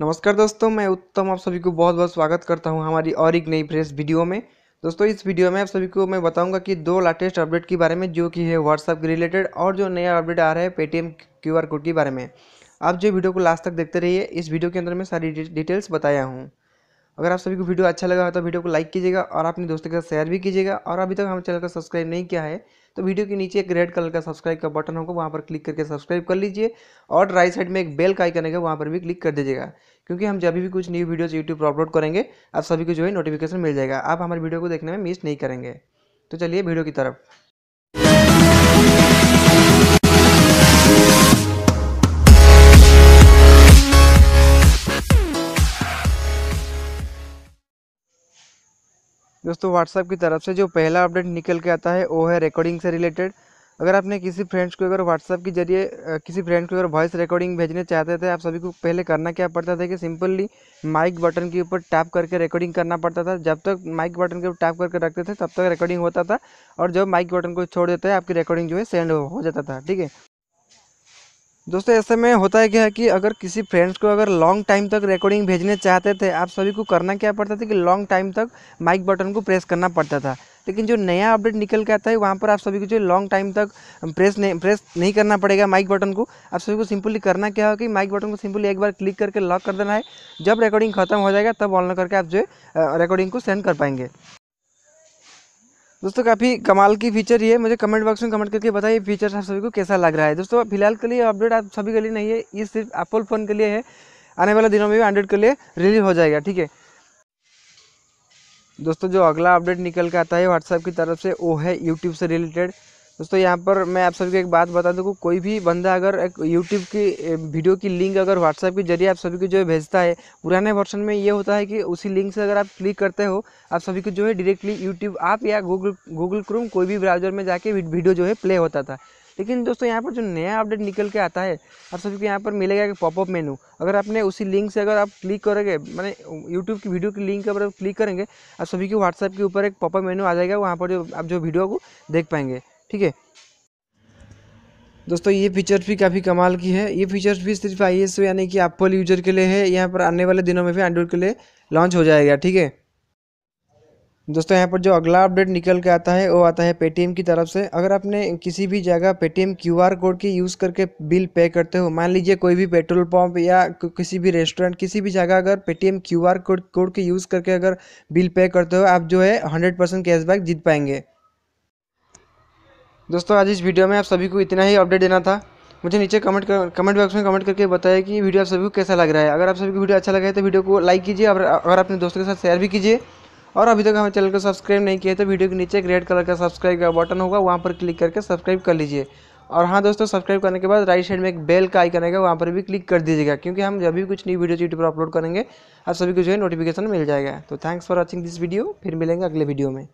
नमस्कार दोस्तों, मैं उत्तम आप सभी को बहुत बहुत स्वागत करता हूँ हमारी और एक नई फ्रेश वीडियो में। दोस्तों, इस वीडियो में आप सभी को मैं बताऊँगा कि दो लेटेस्ट अपडेट के बारे में, जो कि है व्हाट्सअप के रिलेटेड और जो नया अपडेट आ रहा है पेटीएम क्यू कोड के बारे में। आप जो वीडियो को लास्ट तक देखते रहिए, इस वीडियो के अंदर मैं सारी डिटेल्स बताया हूँ। अगर आप सभी को वीडियो अच्छा लगा हो तो वीडियो को लाइक कीजिएगा और अपने दोस्तों के साथ शेयर भी कीजिएगा। और अभी तक हमारे चैनल को सब्सक्राइब नहीं किया है तो वीडियो के नीचे एक रेड कलर का सब्सक्राइब का बटन होगा, वहाँ पर क्लिक करके सब्सक्राइब कर लीजिए और राइट साइड में एक बेल का आइकन है वहाँ पर भी क्लिक कर दीजिएगा। क्योंकि हम जब भी कुछ न्यू वीडियोज़ यूट्यूब पर अपलोड करेंगे, आप सभी को जो है नोटिफिकेशन मिल जाएगा। आप हमारे वीडियो को देखने में मिस नहीं करेंगे। तो चलिए वीडियो की तरफ़। दोस्तों व्हाट्सएप की तरफ़ से जो पहला अपडेट निकल के आता है, वो है रिकॉर्डिंग से रिलेटेड अगर आपने किसी फ्रेंड्स को अगर व्हाट्सएप के ज़रिए किसी फ्रेंड को अगर वॉइस रिकॉर्डिंग भेजने चाहते थे, आप सभी को पहले करना क्या पड़ता था कि सिंपली माइक बटन के ऊपर टैप करके रिकॉर्डिंग करना पड़ता था। जब तक माइक बटन के ऊपर टैप करके रखते थे, तब तक रिकॉर्डिंग होता था और जब माइक बटन को छोड़ देते आपकी रिकॉर्डिंग जो है सेंड हो जाता था, ठीक है? दोस्तों, ऐसे में होता है क्या है कि अगर किसी फ्रेंड्स को अगर लॉन्ग टाइम तक रिकॉर्डिंग भेजने चाहते थे, आप सभी को करना क्या पड़ता था कि लॉन्ग टाइम तक माइक बटन को प्रेस करना पड़ता था। लेकिन जो नया अपडेट निकल के आता है, वहाँ पर आप सभी को जो लॉन्ग टाइम तक प्रेस नहीं प्रेस नहीं करना पड़ेगा माइक बटन को, आप सभी को सिंपली करना क्या हो कि माइक बटन को सिंपली एक बार क्लिक करके लॉक कर देना है। जब रिकॉर्डिंग खत्म हो जाएगा, तब ऑन करके आप जो है रिकॉर्डिंग को सेंड कर पाएँगे। दोस्तों, काफ़ी कमाल की फीचर ये मुझे कमेंट बॉक्स में कमेंट करके बताइए फीचर आप सभी को कैसा लग रहा है। दोस्तों, फ़िलहाल के लिए अपडेट आप सभी के लिए नहीं है, ये सिर्फ़ एप्पल फ़ोन के लिए है। आने वाले दिनों में भी एंड्रॉइड के लिए रिलीज़ हो जाएगा, ठीक है? दोस्तों, जो अगला अपडेट निकल के आता है व्हाट्सएप की तरफ़ से, वो है यूट्यूब से रिलेटेड दोस्तों, यहाँ पर मैं आप सभी को एक बात बता दूँ कोई भी बंदा अगर एक यूट्यूब की वीडियो की लिंक अगर व्हाट्सएप के ज़रिए आप सभी को जो है भेजता है, पुराने वर्जन में ये होता है कि उसी लिंक से अगर आप क्लिक करते हो, आप सभी को जो है डायरेक्टली यूट्यूब आप या गूगल गूगल क्रोम कोई भी ब्राउज़र में जाके वीडियो जो है प्ले होता था। लेकिन दोस्तों, यहाँ पर जो नया अपडेट निकल के आता है, आप सभी को यहाँ पर मिलेगा कि पॉपअप मेनू अगर आपने उसी लिंक से अगर आप क्लिक करोगे, मैंने यूट्यूब की वीडियो की लिंक पर क्लिक करेंगे, आप सभी को व्हाट्सएप के ऊपर एक पॉपअप मेनू आ जाएगा, वहाँ पर जो आप जो वीडियो को देख पाएँगे। ठीक है? दोस्तों, ये फीचर भी काफ़ी कमाल की है। ये फीचर्स भी सिर्फ़ आई एस यानी कि एप्पल यूज़र के लिए है। यहाँ पर आने वाले दिनों में भी एंड्रॉइड के लिए लॉन्च हो जाएगा, ठीक है? दोस्तों, यहाँ पर जो अगला अपडेट निकल के आता है, वो आता है पेटीएम की तरफ़ से। अगर आपने किसी भी जगह पेटीएम क्यूआर कोड की यूज़ करके बिल पे करते हो, मान लीजिए कोई भी पेट्रोल पंप या किसी भी रेस्टोरेंट किसी भी जगह अगर पेटीएम क्यूआर कोड कोड के यूज़ करके अगर बिल पे करते हो, आप जो है हंड्रेड परसेंट कैशबैक जीत पाएँगे। दोस्तों, आज इस वीडियो में आप सभी को इतना ही अपडेट देना था। मुझे नीचे कमेंट कर कमेंट बॉक्स में कमेंट करके बताया कि वीडियो आप सभी को कैसा लग रहा है। अगर आप सभी को वीडियो अच्छा लगा है तो वीडियो को लाइक कीजिए और अगर अपने दोस्तों के साथ शेयर भी कीजिए। और अभी तक हमारे चैनल को सब्सक्राइब नहीं किया है तो वीडियो के नीचे एक रेड कलर का सब्सक्राइब का बटन होगा, वहाँ पर क्लिक करके सब्सक्राइब कर लीजिए। और हाँ दोस्तों सब्सक्राइब करने के बाद राइट साइड में एक बेल का आइकन आएगा, वहाँ पर भी क्लिक कर दीजिएगा, क्योंकि हम जब भी कुछ नई वीडियो यूट्यूब पर अपलोड करेंगे, आप सभी को जो है नोटिफिकेशन मिल जाएगा। तो thanks for watching this video फिर मिलेंगे अगले वीडियो में।